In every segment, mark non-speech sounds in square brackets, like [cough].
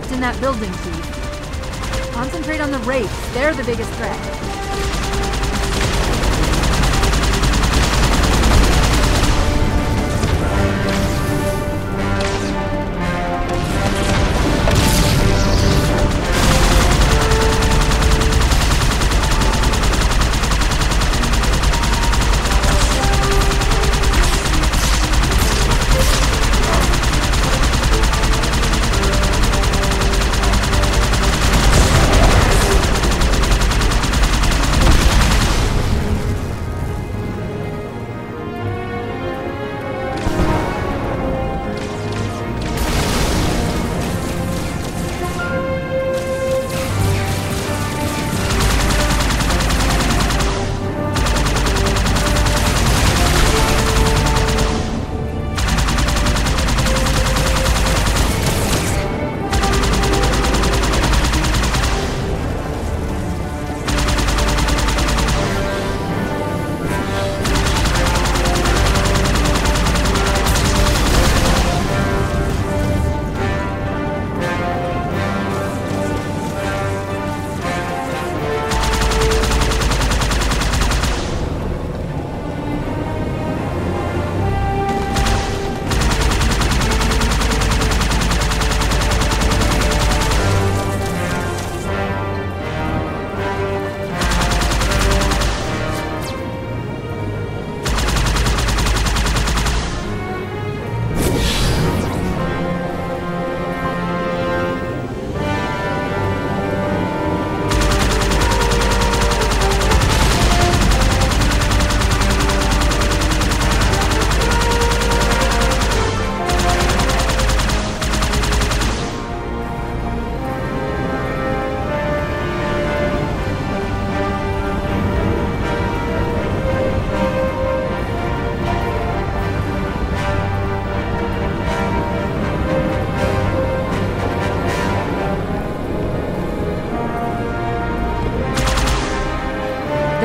trapped in that building, Chief. Concentrate on the Wraiths. They're the biggest threat.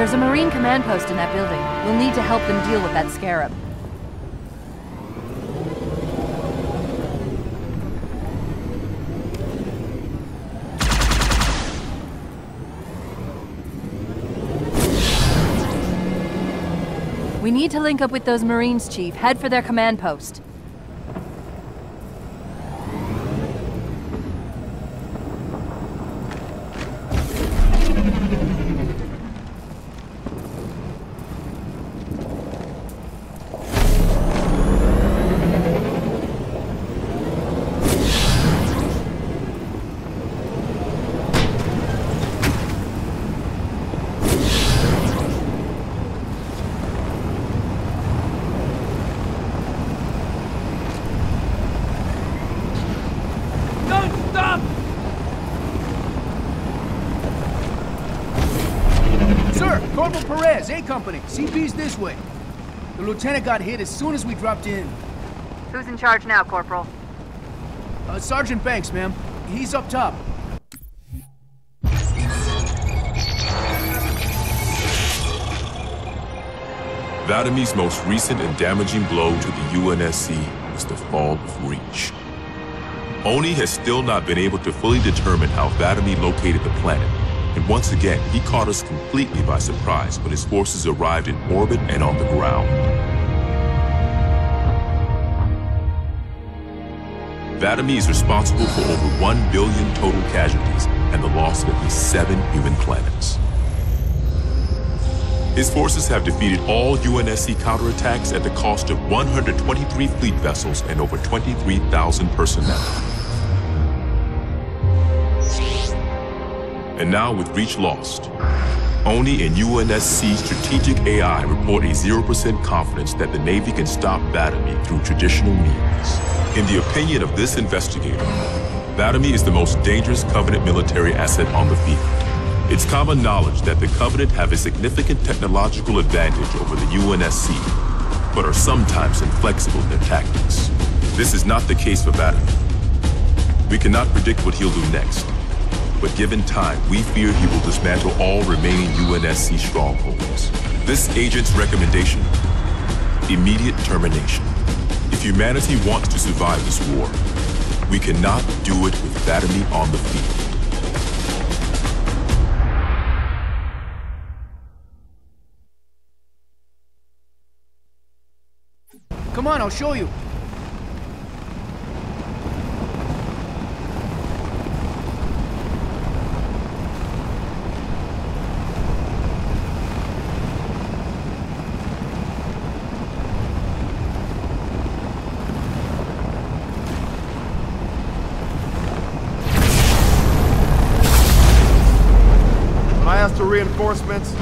There's a Marine command post in that building. We'll need to help them deal with that scarab. We need to link up with those Marines, Chief. Head for their command post. Perez, A Company. CP's this way. The lieutenant got hit as soon as we dropped in. Who's in charge now, Corporal? Uh, Sergeant Banks, ma'am. He's up top. Vadamee's most recent and damaging blow to the UNSC was the fall of Reach. Oni has still not been able to fully determine how Vadamee located the planet, and once again, he caught us completely by surprise when his forces arrived in orbit and on the ground. Vadamee is responsible for over 1 billion total casualties and the loss of at least seven human planets. His forces have defeated all UNSC counterattacks at the cost of 123 fleet vessels and over 23,000 personnel. And now with Reach lost, ONI and UNSC Strategic AI report a 0% confidence that the Navy can stop Vadamee through traditional means. In the opinion of this investigator, Vadamee is the most dangerous Covenant military asset on the field. It's common knowledge that the Covenant have a significant technological advantage over the UNSC, but are sometimes inflexible in their tactics. This is not the case for Vadamee. We cannot predict what he'll do next, but given time, we fear he will dismantle all remaining UNSC strongholds. This agent's recommendation, immediate termination. If humanity wants to survive this war, We cannot do it with Vadamee on the field. Come on, I'll show you. When I asked for reinforcements,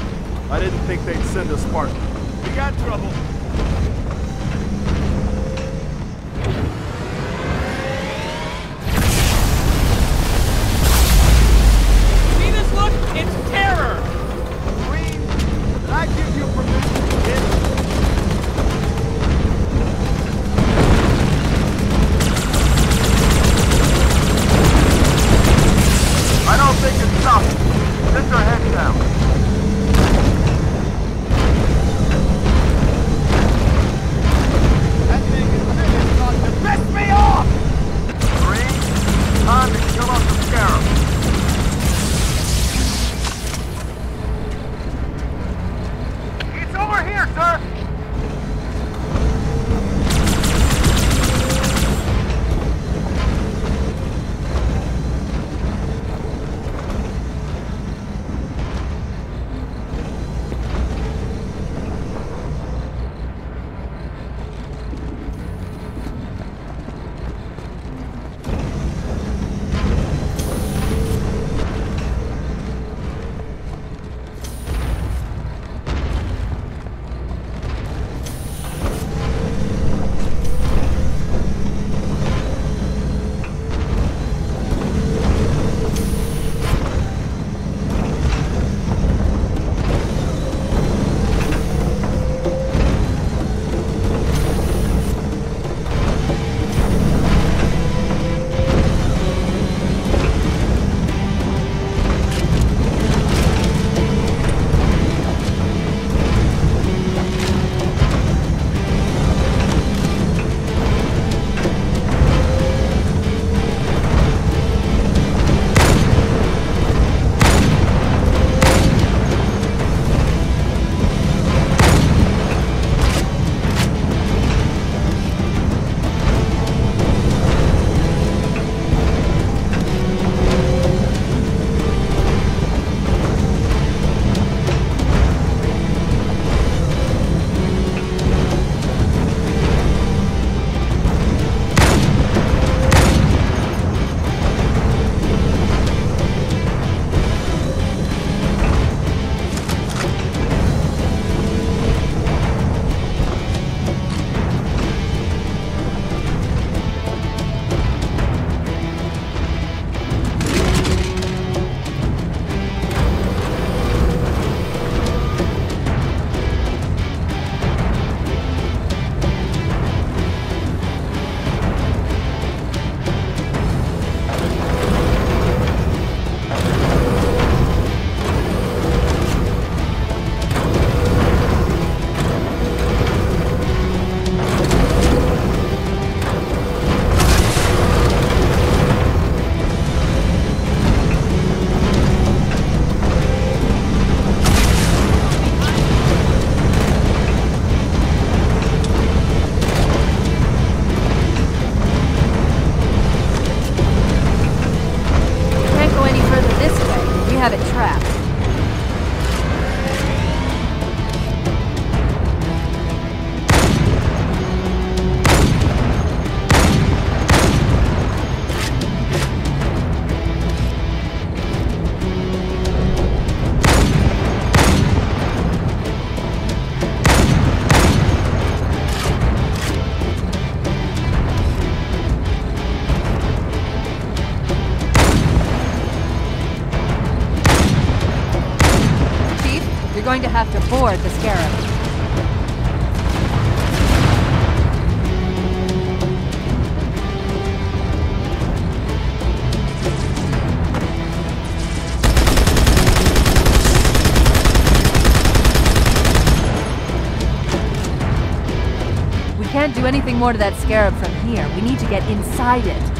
do anything more to that Scarab from here. We need to get inside it.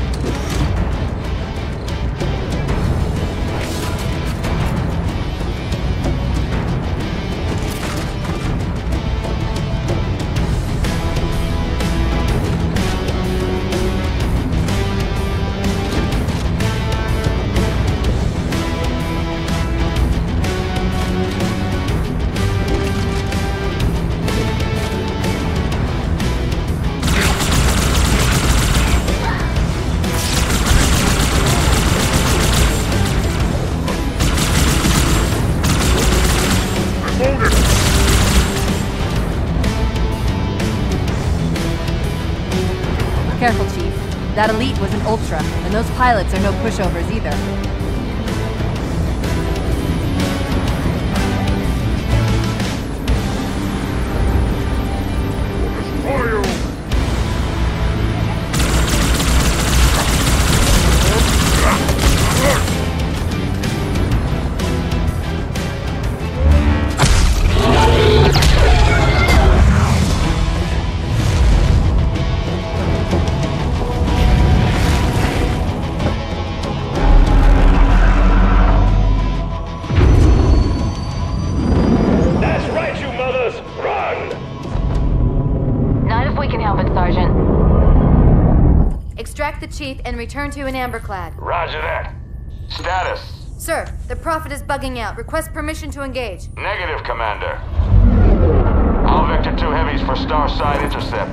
Careful, Chief. That elite was an Ultra, and those pilots are no pushovers either. Return to In Amber Clad. Roger that. Status. Sir, the Prophet is bugging out. Request permission to engage. Negative, Commander. All Vector 2 heavies for star side intercept.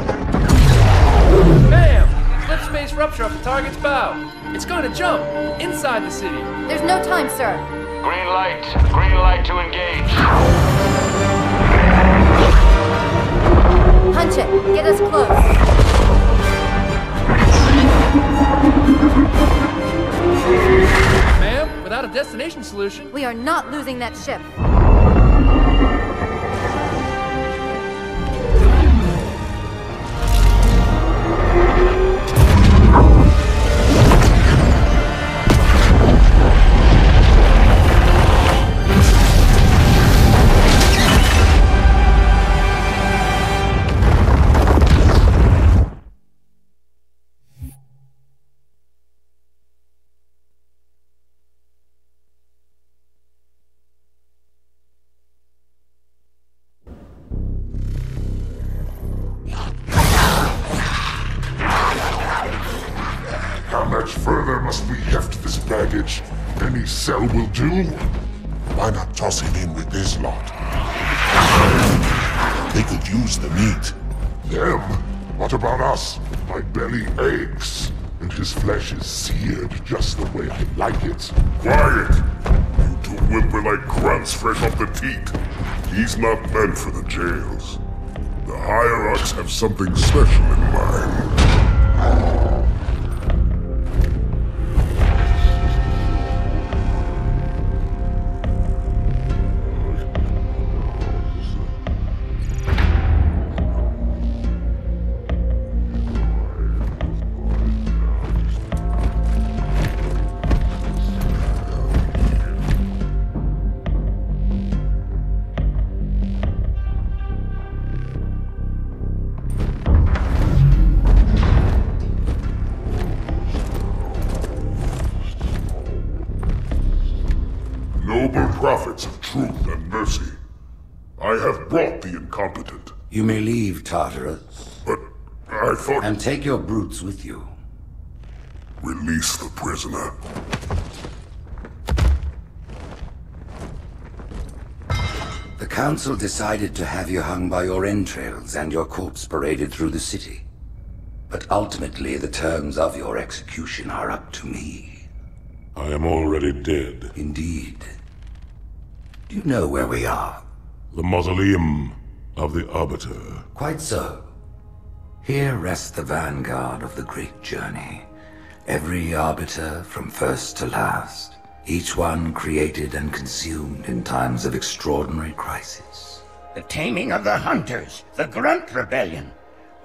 Bam! Slip space rupture off the target's bow. It's going to jump inside the city. There's no time, sir. Green light. Green light to engage. Punch it. Get us close. Ma'am, without a destination solution, We are not losing that ship. Must we heft this baggage? Any cell will do? Why not toss him in with this lot? They could use the meat. Them? What about us? My belly aches, and his flesh is seared just the way I like it. Quiet! You two whimper like grunts fresh off the teat. He's not meant for the jails. The hierarchs have something special in mind. Tartarus, but I thought and take your brutes with you. release the prisoner. The Council decided to have you hung by your entrails and your corpse paraded through the city. But ultimately, the terms of your execution are up to me. I am already dead. Indeed. Do you know where we are? The mausoleum of the Arbiter. Quite so. Here rests the vanguard of the great journey. Every arbiter from first to last. Each one created and consumed in times of extraordinary crisis. The taming of the hunters, the Grunt Rebellion.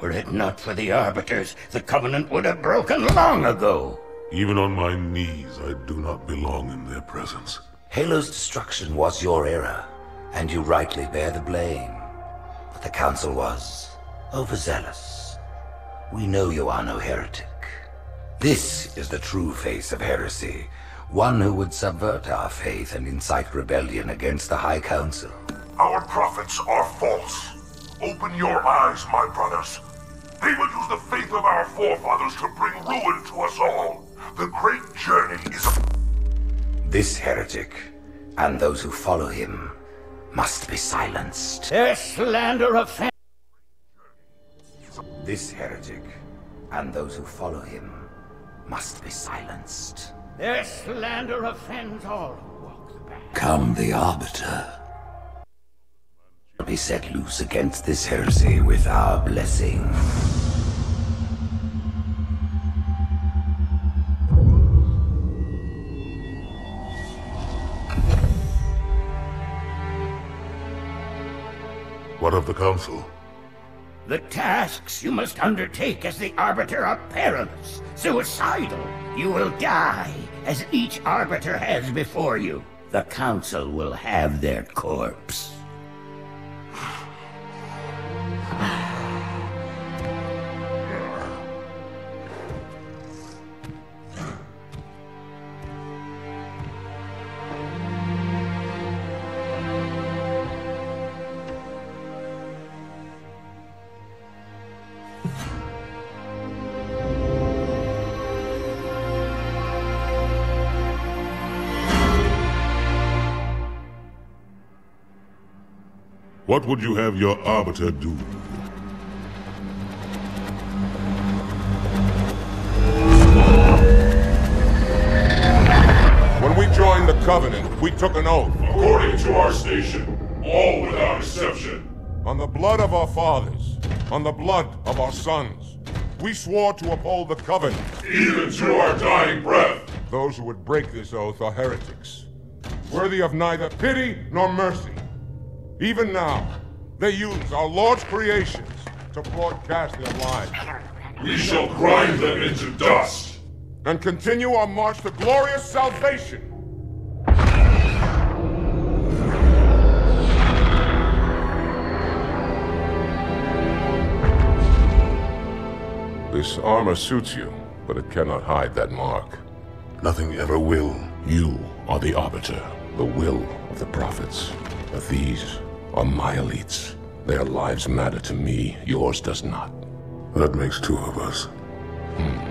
Were it not for the Arbiters, the Covenant would have broken long ago. Even on my knees, I do not belong in their presence. Halo's destruction was your error, and you rightly bear the blame. But the Council was overzealous. We know you are no heretic. This is the true face of heresy, one who would subvert our faith and incite rebellion against the High Council. Our prophets are false. Open your eyes, my brothers. They would use the faith of our forefathers to bring ruin to us all. The great journey is. This heretic, and those who follow him, must be silenced. Their slander offends. This heretic, and those who follow him, must be silenced. Their slander offends all who walk the path. Come the Arbiter. Be set loose against this heresy with our blessing. What of the Council? The tasks you must undertake as the Arbiter are perilous, suicidal. You will die, as each Arbiter has before you. The Council will have their corpse. What would you have your Arbiter do? When we joined the Covenant, we took an oath. According to our station, all without exception. On the blood of our fathers, on the blood of our sons, we swore to uphold the Covenant. Even to our dying breath. Those who would break this oath are heretics, worthy of neither pity nor mercy. Even now, they use our Lord's creations to broadcast their lies. We shall grind them into dust. And continue our march to glorious salvation. This armor suits you, but it cannot hide that mark. Nothing ever will. You are the Arbiter, the will of the Prophets. But these are my elites. Their lives matter to me, yours does not. That makes two of us. Leader,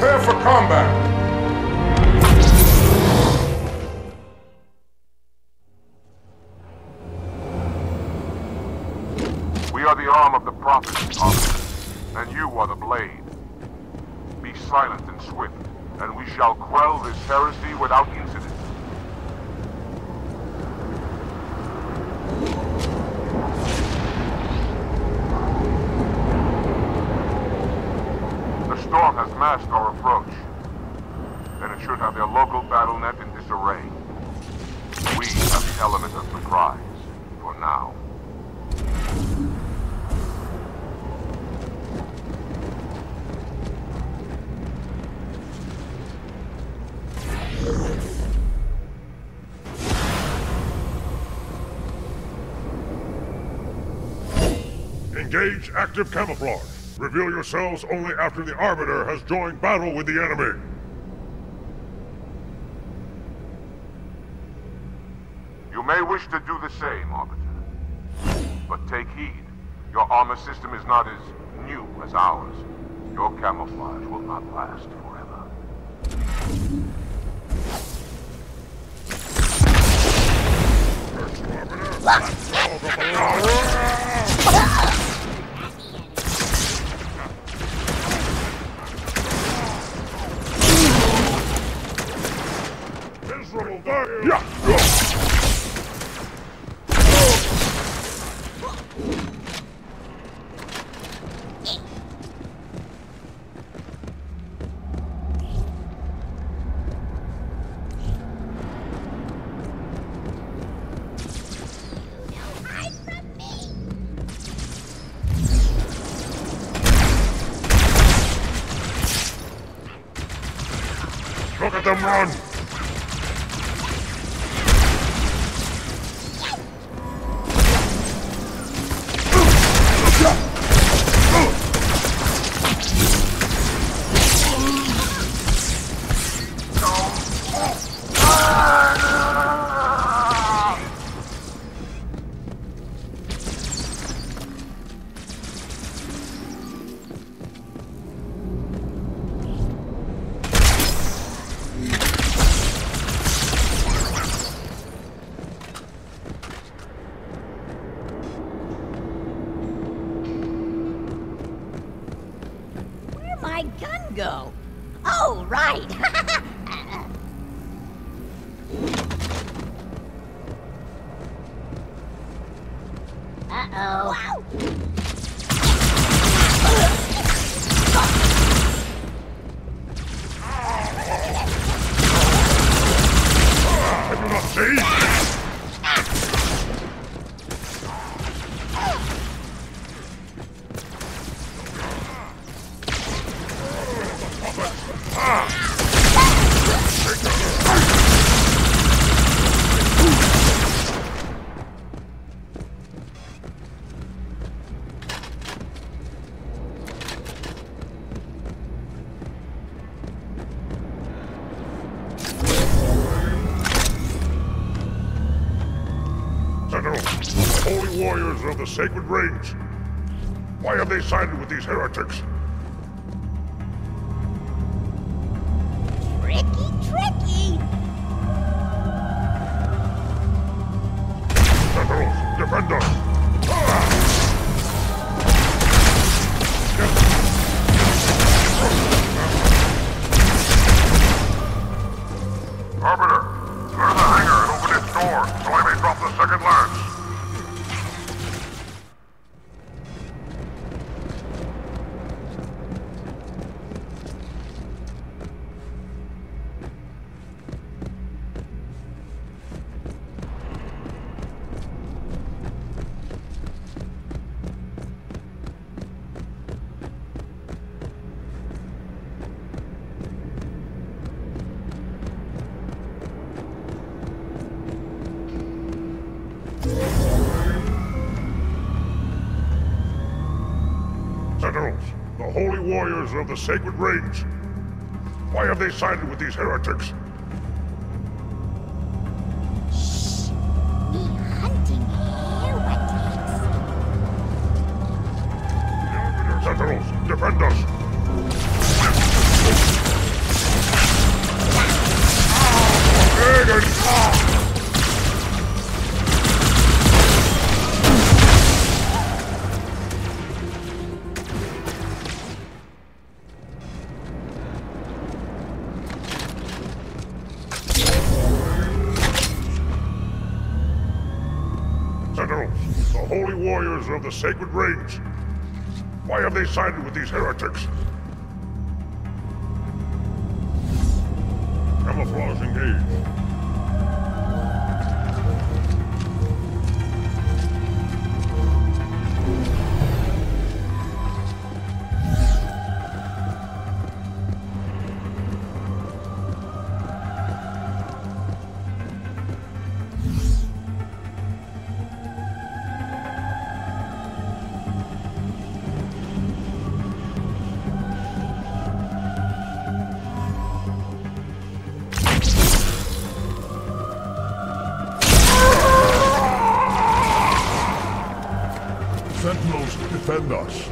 prepare for combat! We are the arm of the Prophet, Prophet, and you are the blade. Be silent and swift, and we shall quell this heresy without incident. The storm has masked our approach. Then it should have their local battle net in disarray. We have the element of surprise, for now. Engage active camouflage. Reveal yourselves only after the Arbiter has joined battle with the enemy. You may wish to do the same, Arbiter. But take heed. Your armor system is not as new as ours. Your camouflage will not last forever. Miserable [laughs] day! Look at them run! Uh-oh. sentinels, the holy warriors of the sacred rings. Why have they sided with these heretics? Defend us! the sacred rings. Why have they sided with these heretics? us.